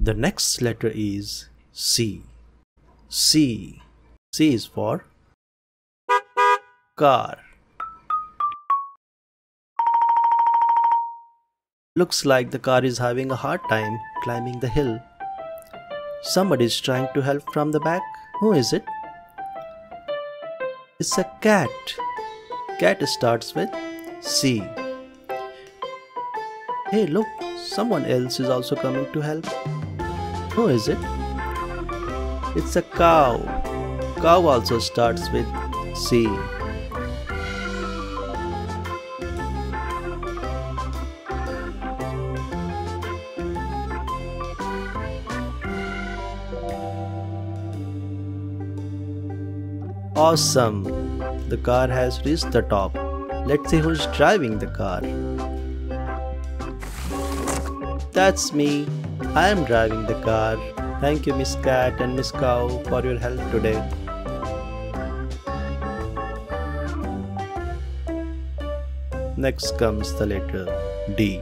The next letter is C. C. C is for car. Looks like the car is having a hard time climbing the hill. Somebody is trying to help from the back. Who is it? It's a cat. Cat starts with C. Hey, look, someone else is also coming to help. Who is it? It's a cow. Cow also starts with C. Awesome! The car has reached the top. Let's see who's driving the car. That's me. I am driving the car. Thank you, Miss Cat and Miss Cow, for your help today. Next comes the letter D.